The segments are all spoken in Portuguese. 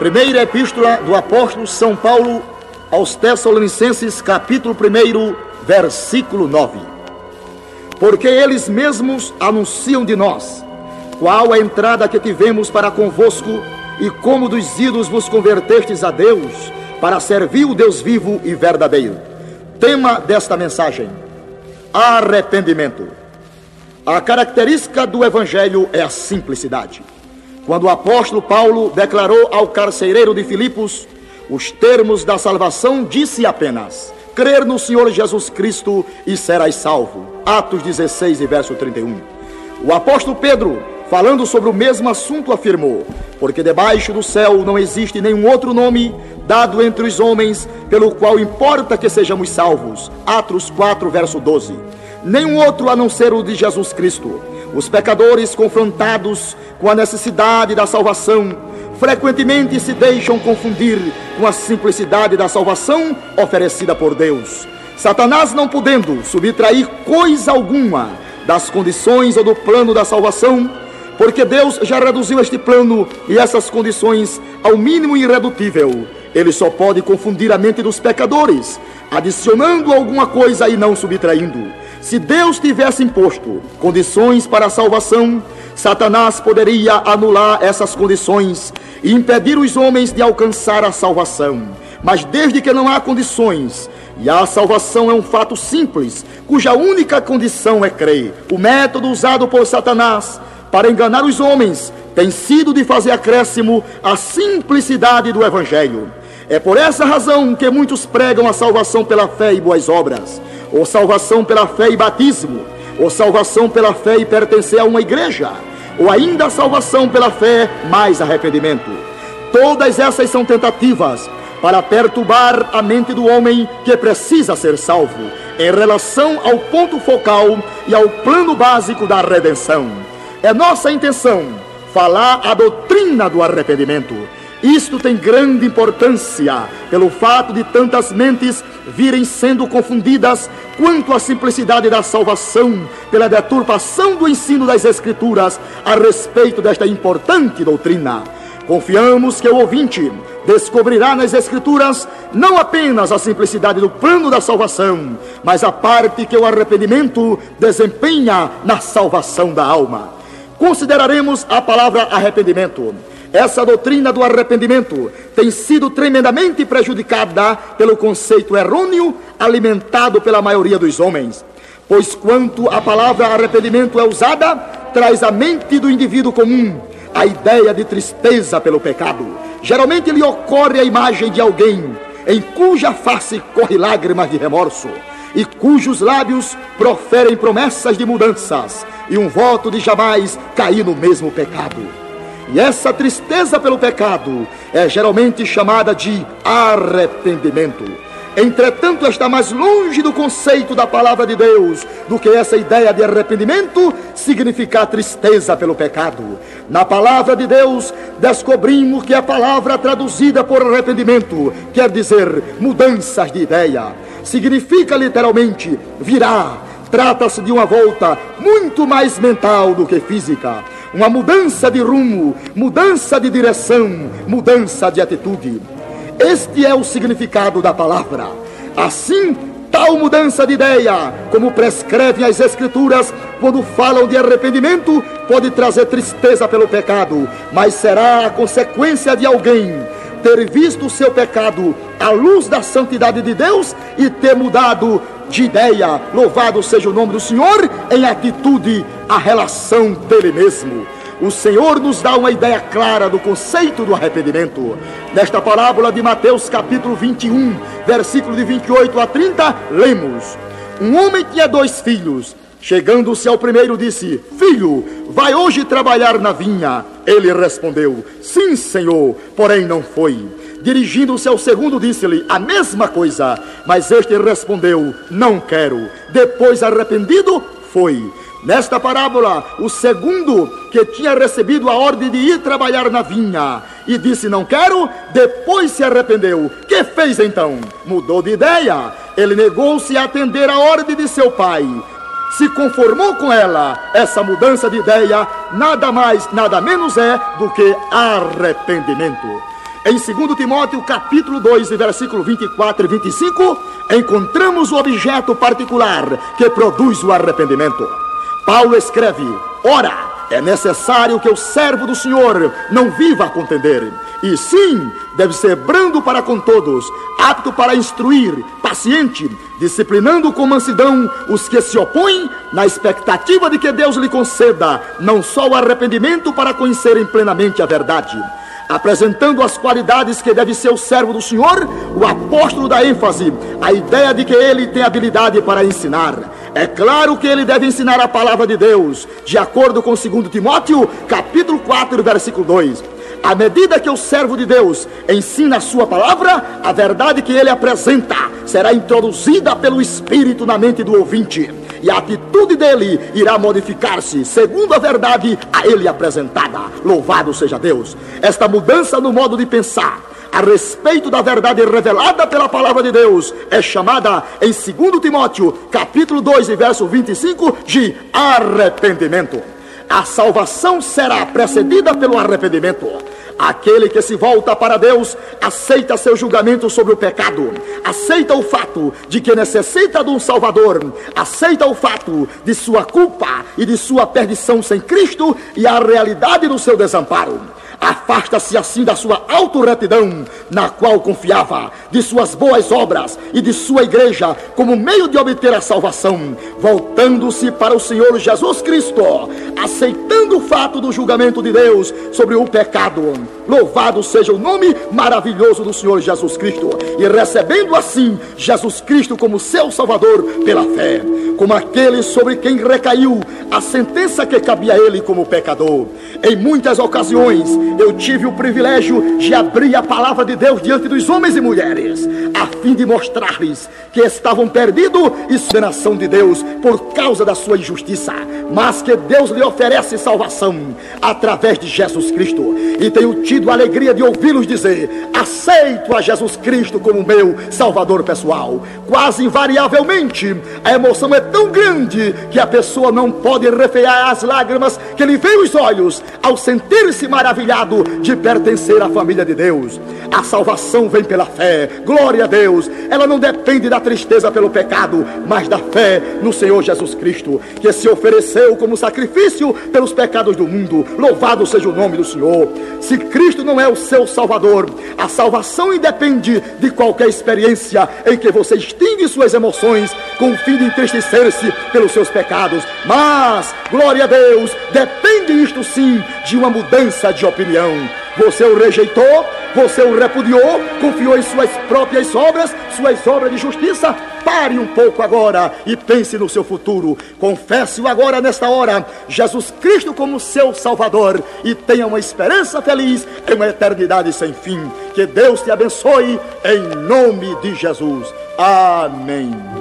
Primeira Epístola do Apóstolo São Paulo aos Tessalonicenses, capítulo 1, versículo 9. Porque eles mesmos anunciam de nós qual a entrada que tivemos para convosco e como dos ídolos vos convertestes a Deus para servir o Deus vivo e verdadeiro. Tema desta mensagem: arrependimento. A característica do evangelho é a simplicidade. Quando o apóstolo Paulo declarou ao carcereiro de Filipos os termos da salvação, disse apenas: crer no Senhor Jesus Cristo e serás salvo. Atos 16 e verso 31. O apóstolo Pedro, falando sobre o mesmo assunto, afirmou: Porque debaixo do céu não existe nenhum outro nome dado entre os homens pelo qual importa que sejamos salvos. Atos 4, verso 12. Nenhum outro a não ser o de Jesus Cristo os pecadores confrontados com a necessidade da salvação frequentemente se deixam confundir com a simplicidade da salvação oferecida por Deus. Satanás não podendo subtrair coisa alguma das condições ou do plano da salvação, porque Deus já reduziu este plano e essas condições ao mínimo irredutível. Ele só pode confundir a mente dos pecadores, adicionando alguma coisa e não subtraindo. Se Deus tivesse imposto condições para a salvação, Satanás poderia anular essas condições e impedir os homens de alcançar a salvação. Mas desde que não há condições, e a salvação é um fato simples, cuja única condição é crer. O método usado por Satanás para enganar os homens tem sido de fazer acréscimo à simplicidade do Evangelho. É por essa razão que muitos pregam a salvação pela fé e boas obras ou salvação pela fé e batismo, ou salvação pela fé e pertencer a uma igreja, ou ainda salvação pela fé mais arrependimento. Todas essas são tentativas para perturbar a mente do homem que precisa ser salvo em relação ao ponto focal e ao plano básico da redenção. É nossa intenção falar a doutrina do arrependimento isto tem grande importância pelo fato de tantas mentes virem sendo confundidas quanto à simplicidade da salvação pela deturpação do ensino das Escrituras a respeito desta importante doutrina. Confiamos que o ouvinte descobrirá nas Escrituras não apenas a simplicidade do plano da salvação, mas a parte que o arrependimento desempenha na salvação da alma. Consideraremos a palavra arrependimento essa doutrina do arrependimento tem sido tremendamente prejudicada pelo conceito errôneo alimentado pela maioria dos homens. Pois quanto a palavra arrependimento é usada, traz à mente do indivíduo comum a ideia de tristeza pelo pecado. Geralmente lhe ocorre a imagem de alguém em cuja face corre lágrimas de remorso e cujos lábios proferem promessas de mudanças e um voto de jamais cair no mesmo pecado. E essa tristeza pelo pecado é geralmente chamada de arrependimento. Entretanto, está mais longe do conceito da palavra de Deus do que essa ideia de arrependimento significar tristeza pelo pecado. Na palavra de Deus, descobrimos que a palavra traduzida por arrependimento quer dizer mudanças de ideia. Significa literalmente virar. Trata-se de uma volta muito mais mental do que física uma mudança de rumo, mudança de direção, mudança de atitude. Este é o significado da palavra. Assim, tal mudança de ideia, como prescrevem as Escrituras, quando falam de arrependimento, pode trazer tristeza pelo pecado, mas será a consequência de alguém ter visto o seu pecado à luz da santidade de Deus e ter mudado de ideia, louvado seja o nome do Senhor, em atitude a relação dele mesmo. O Senhor nos dá uma ideia clara do conceito do arrependimento. Nesta parábola de Mateus, capítulo 21, versículo de 28 a 30, lemos: Um homem tinha dois filhos. Chegando-se ao primeiro, disse: Filho, vai hoje trabalhar na vinha. Ele respondeu: Sim, senhor, porém não foi. Dirigindo-se ao segundo, disse-lhe a mesma coisa, mas este respondeu: Não quero. Depois, arrependido, foi. Nesta parábola, o segundo que tinha recebido a ordem de ir trabalhar na vinha e disse não quero, depois se arrependeu. Que fez então? Mudou de ideia. Ele negou-se a atender a ordem de seu pai. Se conformou com ela. Essa mudança de ideia nada mais, nada menos é do que arrependimento. Em 2 Timóteo, capítulo 2, versículo 24 e 25, encontramos o objeto particular que produz o arrependimento. Paulo escreve: Ora, é necessário que o servo do Senhor não viva a contender, e sim deve ser brando para com todos, apto para instruir, paciente, disciplinando com mansidão os que se opõem, na expectativa de que Deus lhe conceda não só o arrependimento para conhecerem plenamente a verdade, apresentando as qualidades que deve ser o servo do Senhor, o apóstolo dá ênfase à ideia de que ele tem habilidade para ensinar. É claro que ele deve ensinar a palavra de Deus, de acordo com 2 Timóteo, capítulo 4, versículo 2. À medida que o servo de Deus ensina a sua palavra, a verdade que ele apresenta será introduzida pelo Espírito na mente do ouvinte e a atitude dele irá modificar-se segundo a verdade a ele apresentada. Louvado seja Deus. Esta mudança no modo de pensar a respeito da verdade revelada pela palavra de Deus é chamada em 2 Timóteo, capítulo 2, verso 25, de arrependimento. A salvação será precedida pelo arrependimento. Aquele que se volta para Deus aceita seu julgamento sobre o pecado, aceita o fato de que necessita de um Salvador, aceita o fato de sua culpa e de sua perdição sem Cristo e a realidade do seu desamparo. Afasta-se assim da sua autorretidão, na qual confiava, de suas boas obras e de sua igreja, como meio de obter a salvação, voltando-se para o Senhor Jesus Cristo, aceitando o fato do julgamento de Deus sobre o pecado. Louvado seja o nome maravilhoso do Senhor Jesus Cristo, e recebendo assim Jesus Cristo como seu Salvador pela fé, como aquele sobre quem recaiu a sentença que cabia a ele como pecador. Em muitas ocasiões, eu tive o privilégio de abrir a palavra de Deus diante dos homens e mulheres, a fim de mostrar-lhes que estavam perdidos e condenação de Deus por causa da sua injustiça, mas que Deus lhe oferece salvação através de Jesus Cristo. E tenho tido a alegria de ouvi-los dizer: aceito a Jesus Cristo como meu Salvador pessoal. Quase invariavelmente, a emoção é tão grande que a pessoa não pode refrear as lágrimas que lhe veem os olhos ao sentir-se maravilhado de pertencer à família de Deus. A salvação vem pela fé, glória a Deus. Ela não depende da tristeza pelo pecado, mas da fé no Senhor Jesus Cristo, que se ofereceu como sacrifício pelos pecados do mundo. Louvado seja o nome do Senhor. Se Cristo não é o seu Salvador, a salvação independe de qualquer experiência em que você extingue suas emoções com o fim de entristecer-se pelos seus pecados. Mas, glória a Deus, depende isto sim de uma mudança de opinião. Você o rejeitou, você o repudiou, confiou em suas próprias obras, suas obras de justiça. Pare um pouco agora e pense no seu futuro. Confesse-o agora nesta hora, Jesus Cristo como seu Salvador e tenha uma esperança feliz em uma eternidade sem fim. Que Deus te abençoe em nome de Jesus. Amém.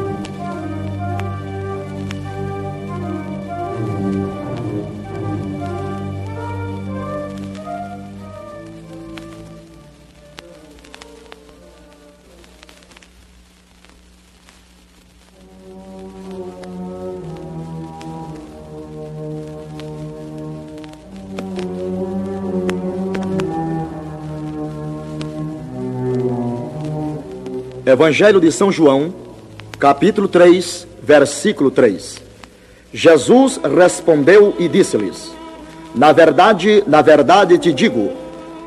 Evangelho de São João, capítulo 3, versículo 3. Jesus respondeu e disse-lhes: Na verdade, na verdade te digo,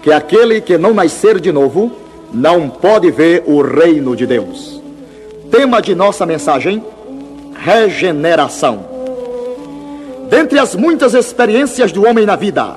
que aquele que não nascer de novo não pode ver o reino de Deus. Tema de nossa mensagem: regeneração. Dentre as muitas experiências do homem na vida,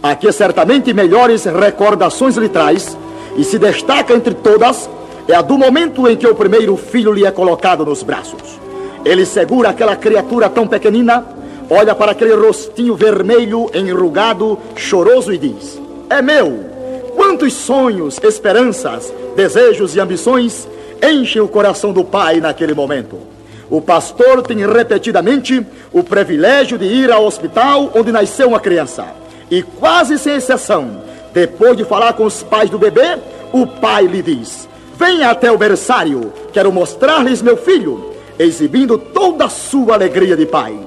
aqui certamente melhores recordações lhe traz, e se destaca entre todas é a do momento em que o primeiro filho lhe é colocado nos braços. Ele segura aquela criatura tão pequenina, olha para aquele rostinho vermelho, enrugado, choroso e diz: É meu! Quantos sonhos, esperanças, desejos e ambições enchem o coração do pai naquele momento. O pastor tem repetidamente o privilégio de ir ao hospital onde nasceu uma criança. E quase sem exceção, depois de falar com os pais do bebê, o pai lhe diz: Venha até o berçário, quero mostrar-lhes meu filho, exibindo toda a sua alegria de pai.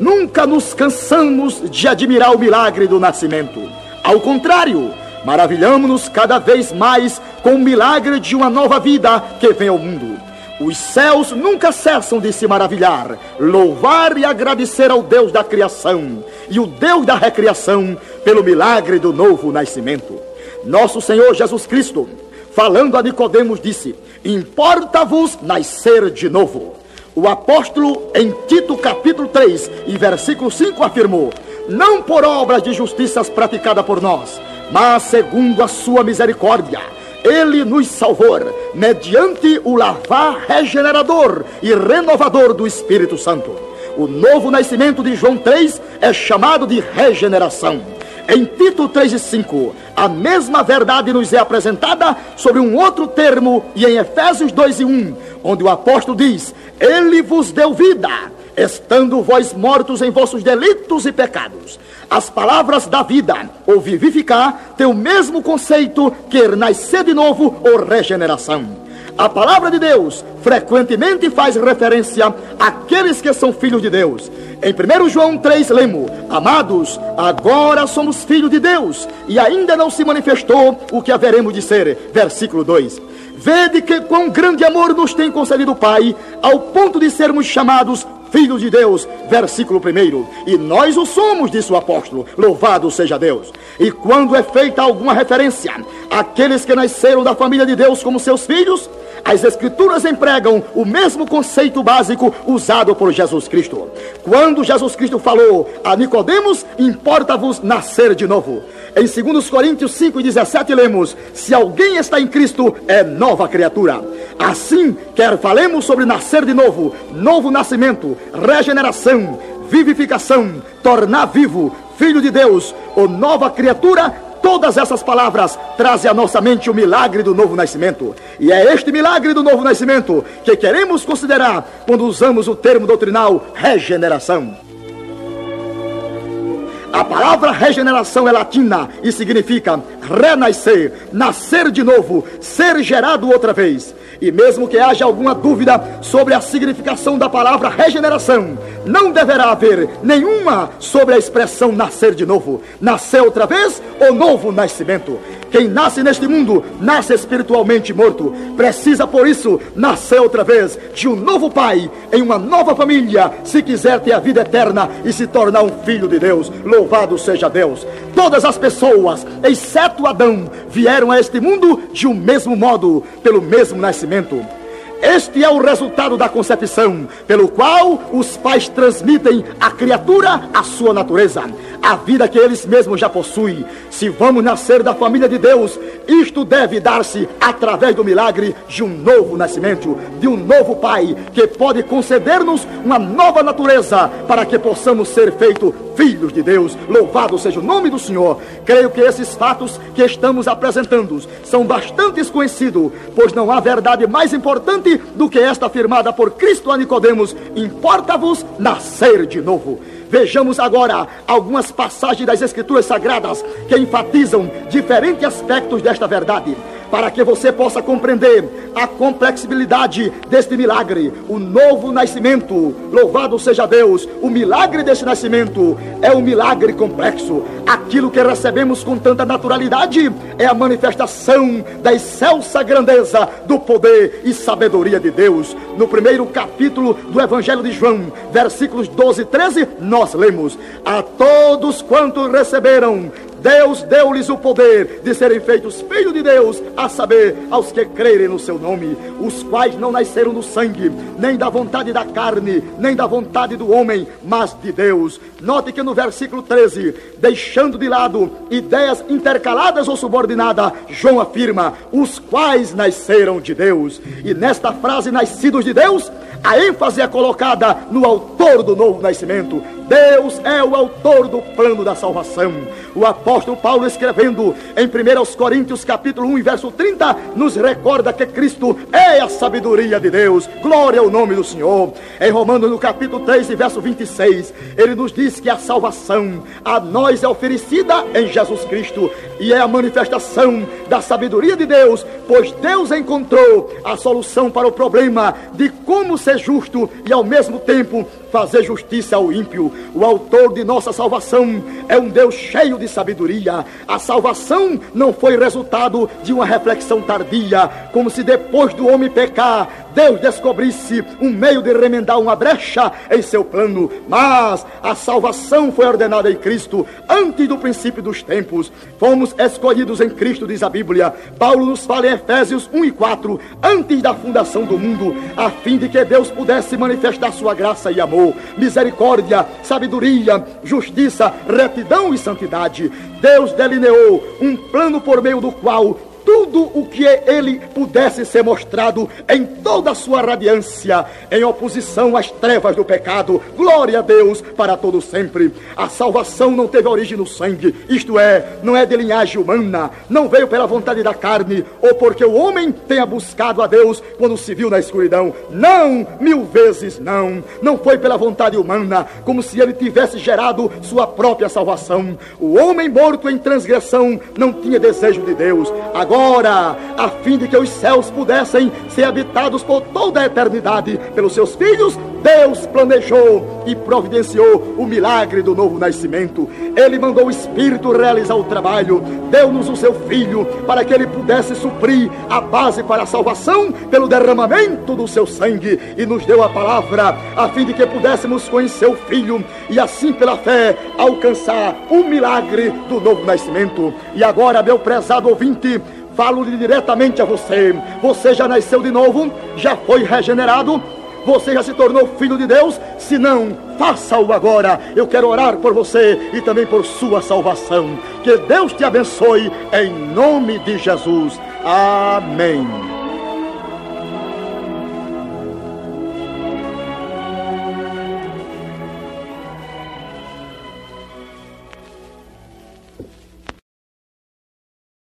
Nunca nos cansamos de admirar o milagre do nascimento. Ao contrário, Maravilhamos-nos cada vez mais com o milagre de uma nova vida que vem ao mundo. Os céus nunca cessam de se maravilhar, louvar e agradecer ao Deus da criação e o Deus da recriação pelo milagre do novo nascimento. Nosso Senhor Jesus Cristo, falando a Nicodemos, disse: Importa-vos nascer de novo. O apóstolo, em Tito capítulo 3 e versículo 5, afirmou: Não por obras de justiças praticadas por nós, mas segundo a sua misericórdia. Ele nos salvou mediante o lavar regenerador e renovador do Espírito Santo. O novo nascimento de João 3 é chamado de regeneração. Em Tito 3 e 5, a mesma verdade nos é apresentada sobre um outro termo, e em Efésios 2 e 1, onde o apóstolo diz: Ele vos deu vida, estando vós mortos em vossos delitos e pecados. As palavras da vida, ou vivificar, têm o mesmo conceito que nascer de novo ou regeneração. A palavra de Deus frequentemente faz referência àqueles que são filhos de Deus. Em 1 João 3, lemos: Amados, agora somos filhos de Deus, e ainda não se manifestou o que haveremos de ser. Versículo 2. Vede que quão grande amor nos tem concedido o Pai, ao ponto de sermos chamados filhos de Deus, versículo 1. E nós o somos, disse o apóstolo, louvado seja Deus. E quando é feita alguma referência àqueles que nasceram da família de Deus como seus filhos, as Escrituras empregam o mesmo conceito básico usado por Jesus Cristo. Quando Jesus Cristo falou a Nicodemos, importa-vos nascer de novo. Em 2 Coríntios 5 e 17 lemos: Se alguém está em Cristo, é nova criatura. Assim, quer falemos sobre nascer de novo, novo nascimento, regeneração, vivificação, tornar vivo, filho de Deus ou nova criatura, Todas essas palavras trazem à nossa mente o milagre do novo nascimento. E é este milagre do novo nascimento que queremos considerar quando usamos o termo doutrinal regeneração. A palavra regeneração é latina e significa renascer, nascer de novo, ser gerado outra vez. E mesmo que haja alguma dúvida sobre a significação da palavra regeneração, não deverá haver nenhuma sobre a expressão nascer de novo, nascer outra vez ou novo nascimento. Quem nasce neste mundo nasce espiritualmente morto. Precisa, por isso, nascer outra vez de um novo pai, em uma nova família, se quiser ter a vida eterna e se tornar um filho de Deus. Louvado seja Deus. Todas as pessoas, exceto Adão, vieram a este mundo de um mesmo modo, pelo mesmo nascimento momento. Este é o resultado da concepção, pelo qual os pais transmitem à criatura a sua natureza a vida que eles mesmos já possuem. Se vamos nascer da família de Deus, isto deve dar-se através do milagre de um novo nascimento, de um novo Pai, que pode conceder-nos uma nova natureza para que possamos ser feitos filhos de Deus. Louvado seja o nome do Senhor. Creio que esses fatos que estamos apresentando são bastante conhecidos, pois não há verdade mais importante do que esta afirmada por Cristo a Nicodemos: importa-vos nascer de novo. Vejamos agora algumas passagens das Escrituras Sagradas que enfatizam diferentes aspectos desta verdade para que você possa compreender a complexibilidade deste milagre, o novo nascimento. Louvado seja Deus! O milagre desse nascimento é um milagre complexo. Aquilo que recebemos com tanta naturalidade é a manifestação da excelsa grandeza do poder e sabedoria de Deus. No primeiro capítulo do Evangelho de João, versículos 12 e 13, nós lemos: A todos quantos receberam, Deus deu-lhes o poder de serem feitos filhos de Deus, a saber, aos que crerem no seu nome, os quais não nasceram do sangue, nem da vontade da carne, nem da vontade do homem, mas de Deus. Note que no versículo 13, deixando de lado ideias intercaladas ou subordinadas, João afirma: os quais nasceram de Deus. E nesta frase, nascidos de Deus, a ênfase é colocada no autor do novo nascimento. Deus é o autor do plano da salvação. O apóstolo Paulo escrevendo em 1 Coríntios capítulo 1 verso 30 nos recorda que Cristo é a sabedoria de Deus. Glória ao nome do Senhor. Em Romanos no capítulo 3 verso 26, ele nos diz que a salvação a nós é oferecida em Jesus Cristo e é a manifestação da sabedoria de Deus, pois Deus encontrou a solução para o problema de como ser justo e ao mesmo tempo fazer justiça ao ímpio. O autor de nossa salvação é um Deus cheio de sabedoria. A salvação não foi resultado de uma reflexão tardia, como se depois do homem pecar, Deus descobrisse um meio de remendar uma brecha em seu plano, mas a salvação foi ordenada em Cristo antes do princípio dos tempos. Fomos escolhidos em Cristo, diz a Bíblia. Paulo nos fala em Efésios 1 e 4, antes da fundação do mundo, a fim de que Deus pudesse manifestar sua graça e amor, misericórdia, sabedoria, justiça, retidão e santidade. Deus delineou um plano por meio do qual tudo o que ele pudesse ser mostrado em toda a sua radiância, em oposição às trevas do pecado. Glória a Deus para todo sempre. A salvação não teve origem no sangue, isto é, não é de linhagem humana, não veio pela vontade da carne ou porque o homem tenha buscado a Deus quando se viu na escuridão. Não, mil vezes não. Não foi pela vontade humana, como se ele tivesse gerado sua própria salvação. O homem morto em transgressão não tinha desejo de Deus. Agora agora, a fim de que os céus pudessem ser habitados por toda a eternidade pelos seus filhos, Deus planejou e providenciou o milagre do novo nascimento. Ele mandou o Espírito realizar o trabalho, deu-nos o seu Filho para que ele pudesse suprir a base para a salvação pelo derramamento do seu sangue e nos deu a palavra a fim de que pudéssemos conhecer o Filho e assim pela fé alcançar o milagre do novo nascimento. E agora, meu prezado ouvinte, Falo diretamente a você. Você já nasceu de novo? Já foi regenerado? Você já se tornou filho de Deus? Se não, faça-o agora. Eu quero orar por você e também por sua salvação. Que Deus te abençoe em nome de Jesus. Amém.